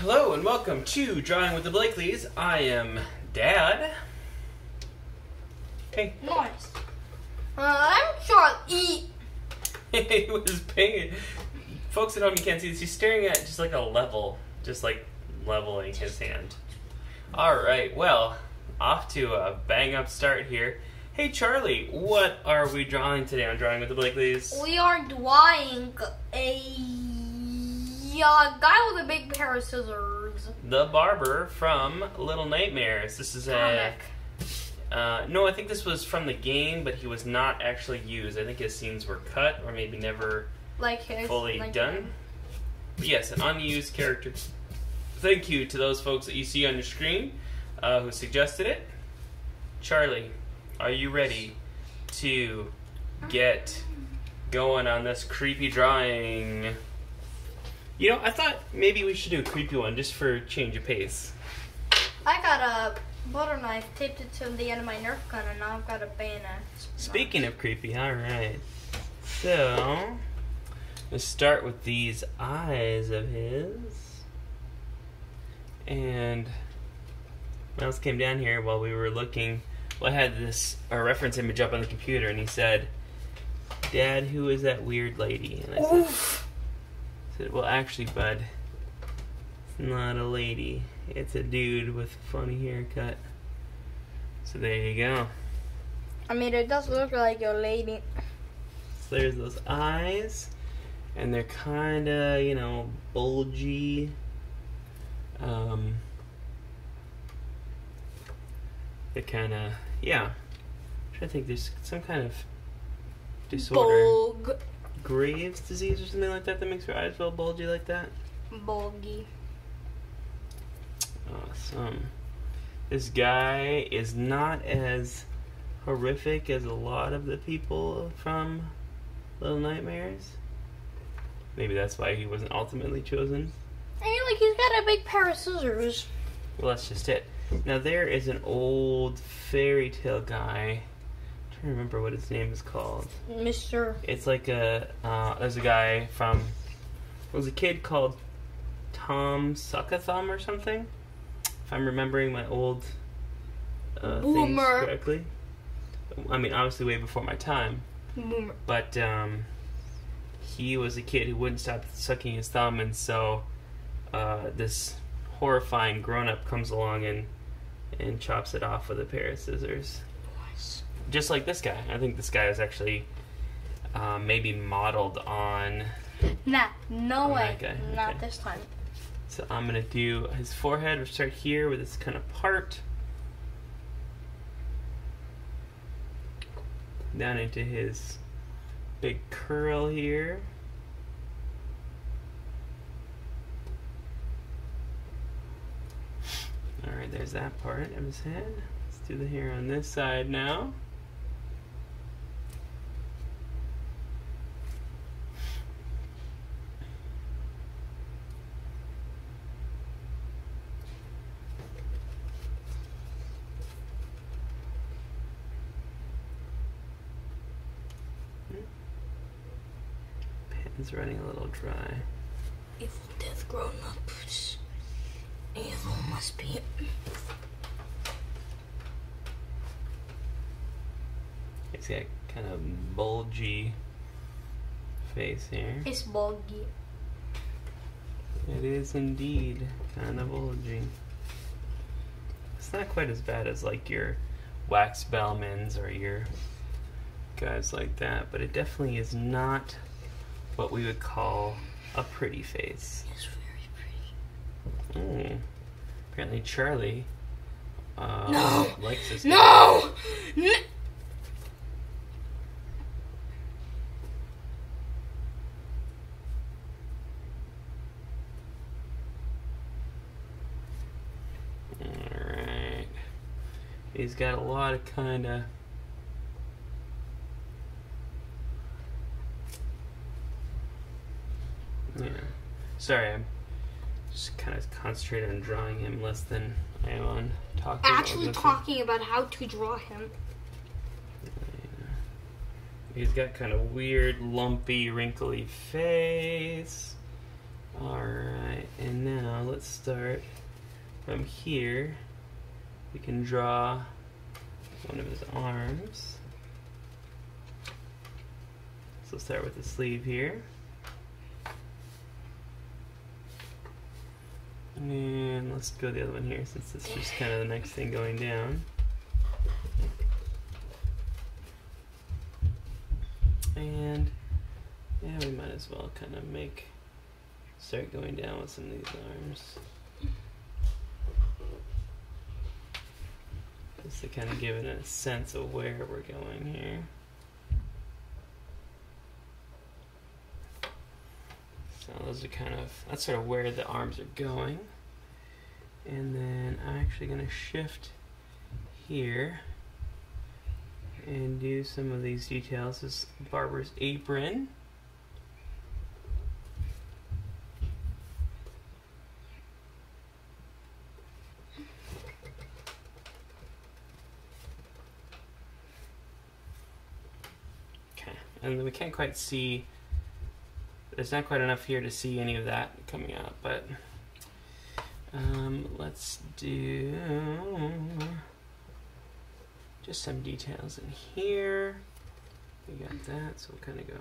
Hello and welcome to Drawing with the Blakleys. I am Dad. Hey, Nice. I'm Charlie. he was paying. Folks at home, you can't see this. He's staring at just like a level, just like leveling his hand. All right, well, off to a bang up start here. Hey, Charlie, what are we drawing today on Drawing with the Blakleys? We are drawing a uh, guy with a big pair of scissors. The Barber from Little Nightmares. This is a. Uh, no, I think this was from the game, but he was not actually used. I think his scenes were cut or maybe never Like his. fully like done. Yes, an unused character. Thank you to those folks that you see on your screen uh, who suggested it. Charlie, are you ready to get going on this creepy drawing? You know, I thought maybe we should do a creepy one just for change of pace. I got a butter knife, taped it to the end of my Nerf gun, and now I've got a bayonet. Speaking of creepy, alright. So, let's start with these eyes of his. And Miles came down here while we were looking. Well, I had this a reference image up on the computer, and he said, Dad, who is that weird lady? And I Oof. said, Well, actually, bud, it's not a lady. It's a dude with a funny haircut. So there you go. I mean, it does look like a lady. So there's those eyes, and they're kind of, you know, bulgy. Um, they're kind of, yeah. I'm trying to think, there's some kind of disorder. Bulg. Graves' disease or something like that that makes your eyes feel bulgy like that? Bulgy. Awesome. This guy is not as horrific as a lot of the people from Little Nightmares. Maybe that's why he wasn't ultimately chosen. I mean, like, he's got a big pair of scissors. Well, that's just it. Now there is an old fairy tale guy. I'm trying to remember what his name is called. Mr. It's like a uh, there's a guy from was a kid called Tom Suckathumb or something. If I'm remembering my old uh, things correctly. I mean, obviously way before my time, Boomer. but um, he was a kid who wouldn't stop sucking his thumb, and so uh, this horrifying grown-up comes along and and chops it off with a pair of scissors just like this guy. I think this guy is actually uh, maybe modeled on. Nah, no Oh, way. Not okay. this time. So I'm gonna do his forehead. We'll start here with this kind of part down into his big curl here. All right, there's that part of his head. Let's do the hair on this side now. Pen's running a little dry. Evil death grown ups. Evil must be. He's got kind of bulgy face here. It's bulgy. It is indeed kind of bulgy. It's not quite as bad as like your Wax Bellmans or your guys like that, but it definitely is not what we would call a pretty face. It's very pretty. Mm. Apparently, Charlie uh, No. likes this. No! N- Alright. He's got a lot of kind of. Yeah. Sorry, I'm just kind of concentrated on drawing him less than I am on talking. Actually, one. talking about how to draw him. He's got kind of weird, lumpy, wrinkly face. Alright, and now let's start from here. We can draw one of his arms. So start with the sleeve here. And let's go the other one here since is just kind of the next thing going down. And yeah, we might as well kind of make start going down with some of these arms. Just to kind of give it a sense of where we're going here. So those are kind of, that's sort of where the arms are going. And then I'm actually going to shift here and do some of these details. This is Barber's apron. Okay, and we can't quite see, there's not quite enough here to see any of that coming out, but um, let's do just some details in here. We got that, so we'll kind of go.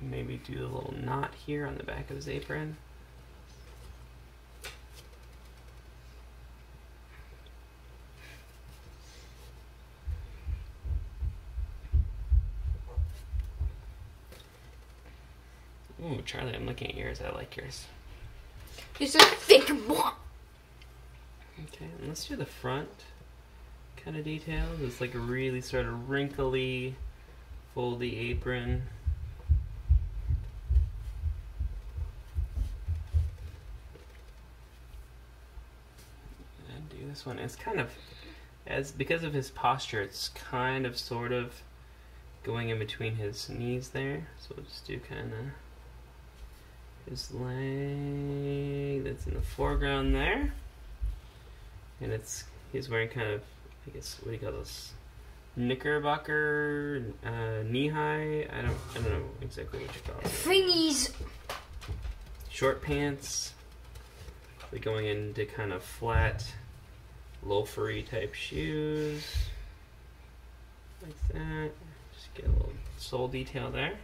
Maybe do a little knot here on the back of his apron. Ooh, Charlie, I'm looking at yours. I like yours. It's a thick one. Okay, and let's do the front kind of details. It's like a really sort of wrinkly, foldy apron. And do this one. It's kind of as because of his posture, it's kind of sort of going in between his knees there. So we'll just do kind of his leg that's in the foreground there. And it's he's wearing kind of I guess what do you call those? Knickerbocker uh, knee high I don't I don't know exactly what you call it. Thingies. short pants. But going into kind of flat loafery type shoes. Like that. Just get a little sole detail there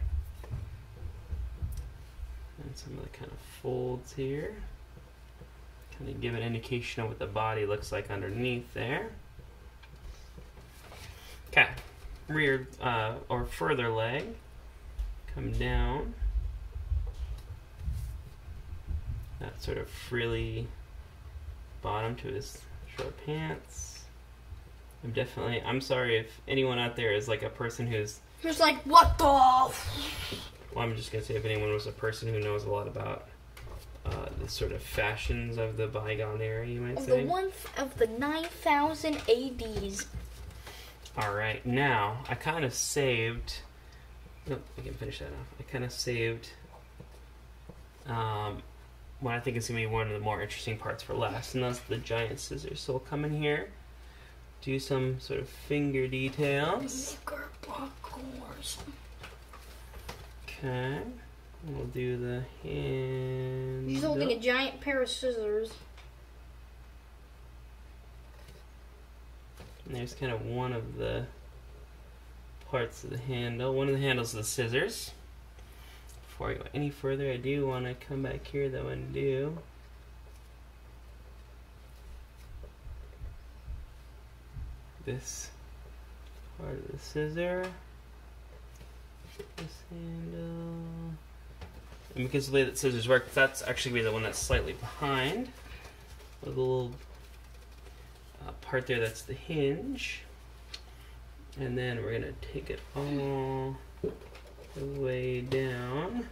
and some of the kind of folds here kind of give an indication of what the body looks like underneath there. Okay, rear uh, or further leg, come down. That sort of frilly bottom to his short pants. I'm definitely, I'm sorry if anyone out there is like a person who's, Who's like what the? Well, I'm just gonna say if anyone was a person who knows a lot about uh, the sort of fashions of the bygone era, you might Of say. the one of the nine thousand ADs. All right, now I kind of saved. Nope, I can finish that off. I kind of saved um, what I think is gonna be one of the more interesting parts for last, and that's the giant scissors. So we'll come in here, do some sort of finger details. Knickerbockers. Okay, we'll do the hand. He's holding a giant pair of scissors. And there's kind of one of the parts of the handle. One of the handles of the scissors. Before I go any further, I do want to come back here though and do this part of the scissor. And because the way that scissors work, that's actually be the one that's slightly behind. With a little uh, part there that's the hinge. And then we're going to take it all the way down.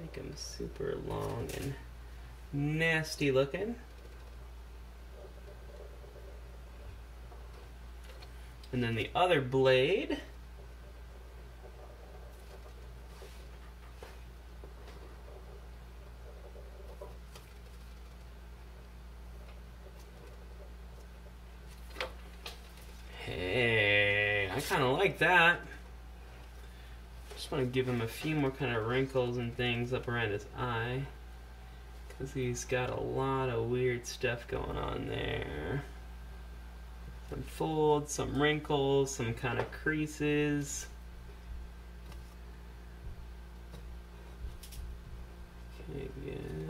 Make them super long and nasty looking. And then the other blade. Kind of like that. Just want to give him a few more kind of wrinkles and things up around his eye. Because he's got a lot of weird stuff going on there. Some folds, some wrinkles, some kind of creases. Okay, good.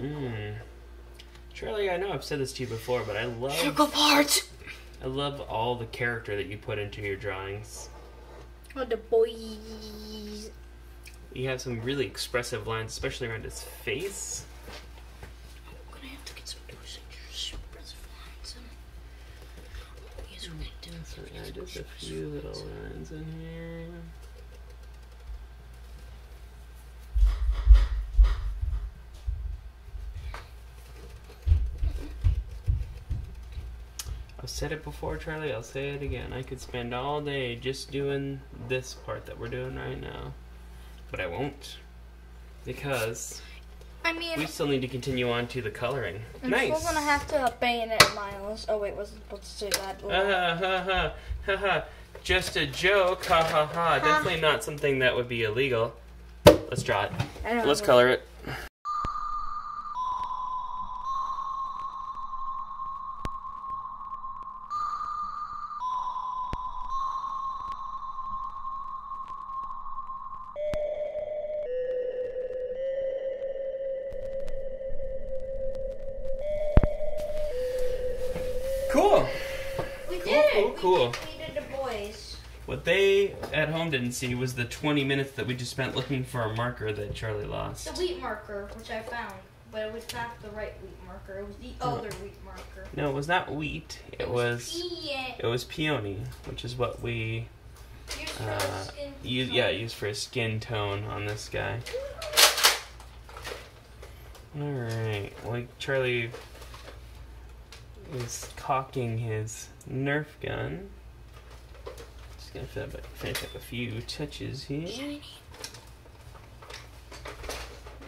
Mmm. Charlie, I know I've said this to you before, but I love Sugar part. I love all the character that you put into your drawings. Oh, the boys. You have some really expressive lines, especially around his face. I'm gonna have to get some dosage. lines and. Yes, we're gonna do So yeah, just a few little lines in here. Said it before, Charlie. I'll say it again. I could spend all day just doing this part that we're doing right now, but I won't because I mean, we still need to continue on to the coloring. I'm nice. still gonna have to bayonet Miles. Oh wait, wasn't supposed to say that. Ah, ha, ha, ha, ha. Just a joke. Ha ha ha. Definitely not something that would be illegal. Let's draw it. I don't Let's color it. Cool, it. cool, We cool. defeated the boys. What they at home didn't see was the 20 minutes that we just spent looking for a marker that Charlie lost. The wheat marker, which I found, but it was not the right wheat marker. It was the Oh. other wheat marker. No, it was not wheat. It was pea- it was peony, which is what we used uh, use, yeah use for a skin tone on this guy. All right, like Charlie is cocking his Nerf gun. Just gonna finish up, finish up a few touches here. Shiny.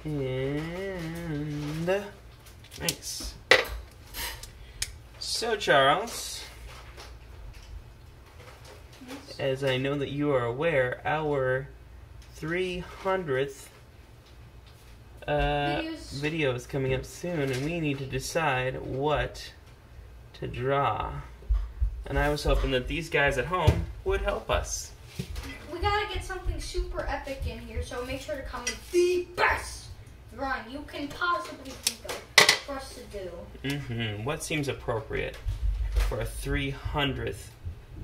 And nice. So Charles, Yes. as I know that you are aware, our 300th uh, video is coming up soon, and we need to decide what to draw. And I was hoping that these guys at home would help us. We gotta get something super epic in here, so make sure to comment the best drawing you can possibly think of for us to do. Mm-hmm. What seems appropriate for a 300th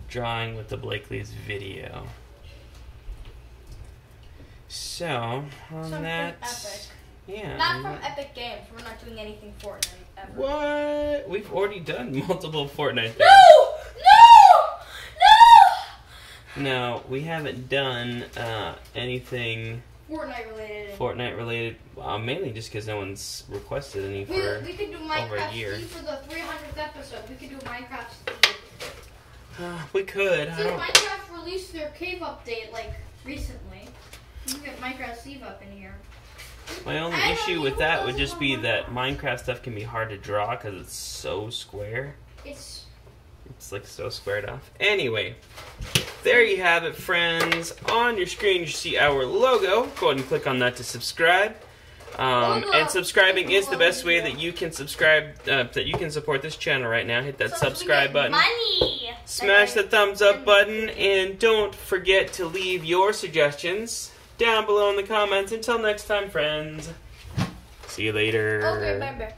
drawing with the Blakley's video? So, on Something that. epic. Yeah. Not from Epic Games. We're not doing anything Fortnite ever. What? We've already done multiple Fortnite things. No! No! No! No, we haven't done uh, anything Fortnite related. Fortnite related, uh, mainly just because no one's requested any we, for. we could do over a Minecraft year. For the 300th episode. We could do Minecraft. Uh, we could. Don't. Minecraft released their cave update like recently, you can get Minecraft Steve up in here. My only I issue with that would just be that Minecraft. Minecraft stuff can be hard to draw because it's so square. It's It's like so squared off. Anyway, there you have it, friends. On your screen, you see our logo. Go ahead and click on that to subscribe. Um, and subscribing is the best way that you can subscribe, uh, that you can support this channel right now. Hit that so subscribe button. Money. Smash the thumbs up button and don't forget to leave your suggestions down below in the comments. Until next time, friends. See you later. Okay, bye.